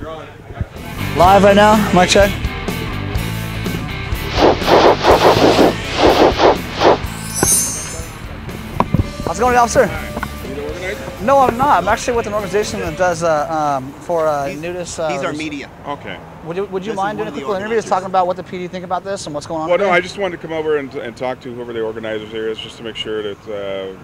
Live right now, mic check. How's it going, officer? No, I'm not. I'm actually with an organization that does uh, um, for uh, nudists. Uh, He's our media. Okay. Would you, would you This mind doing a of the quick little interview just talking about what the PD think about this and what's going on? Well, no. I just wanted to come over and, and talk to whoever the organizers here is, just to make sure that uh,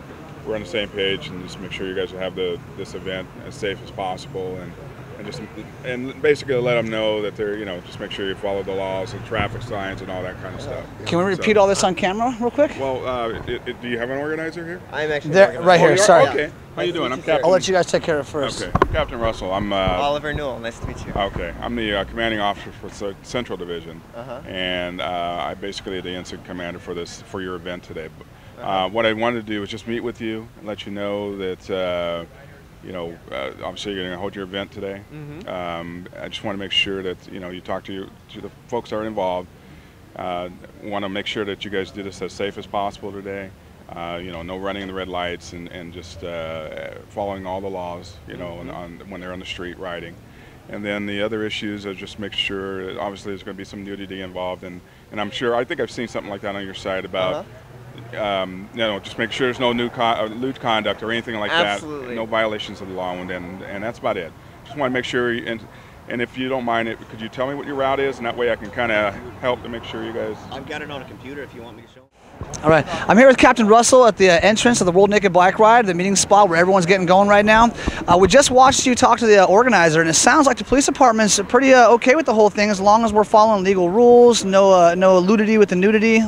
we're on the same page and just make sure you guys have the this event as safe as possible and. And just and basically let them know that they're you know just make sure you follow the laws and traffic signs and all that kind of stuff. Can we repeat So- all this on camera real quick? Well, uh, it, it, do you have an organizer here? I'm actually There- working right here, Oh, you are? sorry. Okay. How you doing? I'm Captain. I'll let you guys take care of it first. Okay, I'm Captain Russell. I'm uh, Oliver Newell. Nice to meet you. Okay, I'm the uh, commanding officer for C- Central Division, Uh-huh. and uh, I basically the incident commander for this for your event today. Uh, Uh-huh. what I wanted to do was just meet with you and let you know that uh, you know uh, obviously you're going to hold your event today. Mhm. Um, I just want to make sure that you know you talk to your, to the folks that are involved. Uh, want to make sure that you guys do this as safe as possible today. Uh, you know, no running in the red lights and, and just uh, following all the laws. You know, Mm-hmm. on, on when they're on the street riding. And then the other issues are just make sure that obviously there's going to be some nudity involved, and, and I'm sure I think I've seen something like that on your site about. Uh-huh. Um, you know, just make sure there's no new con- uh, lewd conduct or anything like Absolutely. that. No violations of the law, and and, and that's about it. Just want to make sure. You, and and if you don't mind it, could you tell me what your route is, and that way I can kind of help to make sure you guys. I've got it on a computer if you want me to show. All right, I'm here with Captain Russell at the uh, entrance of the World Naked Bike Ride, the meeting spot where everyone's getting going right now. Uh, we just watched you talk to the uh, organizer, and it sounds like the police department's pretty uh, okay with the whole thing as long as we're following legal rules, no uh, no nudity with the nudity.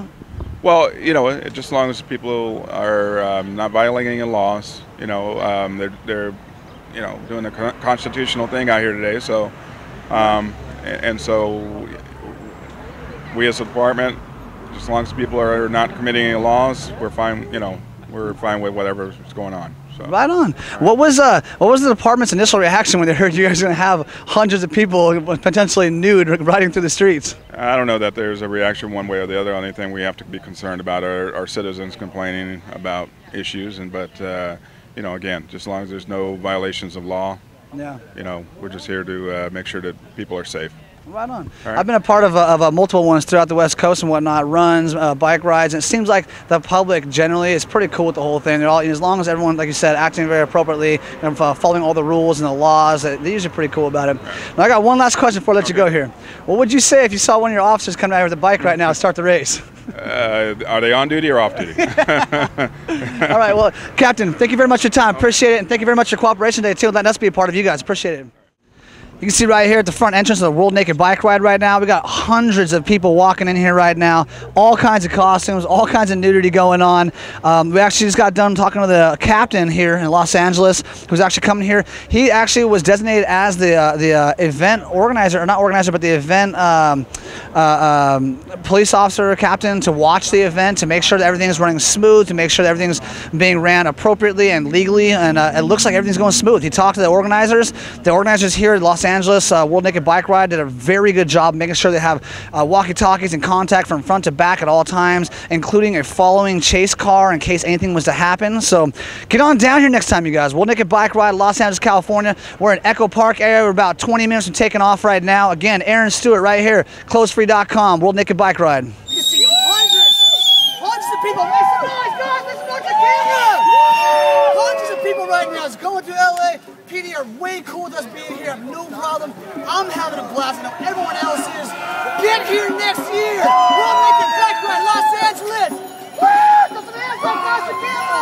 Well, you know, just as long as people are um, not violating any laws, you know, um, they're, they're, you know, doing the constitutional thing out here today. So, um, and, so we as a department, just as long as people are not committing any laws, we're fine. You know, we're fine with whatever's going on. So. Right on. What was uh what was the department's initial reaction when they heard you guys were going to have hundreds of people potentially nude riding through the streets? I don't know that there's a reaction one way or the other. Only thing we have to be concerned about are our citizens complaining about issues, and but uh, you know, again, just as long as there's no violations of law, Yeah. you know, we're just here to uh, make sure that people are safe. Right on. Right. I've been a part of, uh, of uh, multiple ones throughout the West Coast and whatnot, runs, uh, bike rides, and it seems like the public generally is pretty cool with the whole thing. They're all, as long as everyone, like you said, acting very appropriately and uh, following all the rules and the laws, uh, they're usually pretty cool about it. Now, I got one last question before I let you go here. What would you say if you saw one of your officers come out here with a bike right now to start the race? Uh, are they on duty or off duty? all right, well, Captain, thank you very much for your time. Appreciate it, and thank you very much for your cooperation today, too, and letting us be a part of you guys. Appreciate it. You can see right here at the front entrance of the World Naked Bike Ride right now, we got hundreds of people walking in here right now, all kinds of costumes, all kinds of nudity going on. Um, we actually just got done talking to the captain here in Los Angeles, who's actually coming here. He actually was designated as the uh, the uh, event organizer, or not organizer, but the event um, uh, um, police officer, or captain, to watch the event, to make sure that everything is running smooth, to make sure that everything's being ran appropriately and legally, and uh, it looks like everything's going smooth. He talked to the organizers. The organizers here at Los Angeles uh, World Naked Bike Ride did a very good job making sure they have uh, walkie-talkies and contact from front to back at all times, including a following chase car in case anything was to happen. So get on down here next time, you guys. World Naked Bike Ride, Los Angeles, California. We're in Echo Park area. We're about 20 minutes from taking off right now. Again, Aaron Stewart right here, clothesfree.com, World Naked Bike Ride. Make. PD are way cool with us being here. No problem. I'm having a blast. I know everyone else is. Get here next year. Bike Ride, Los Angeles. Woo! The camera.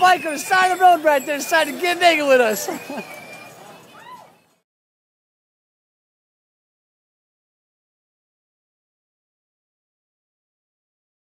Biker of the road right there decided to get naked with us.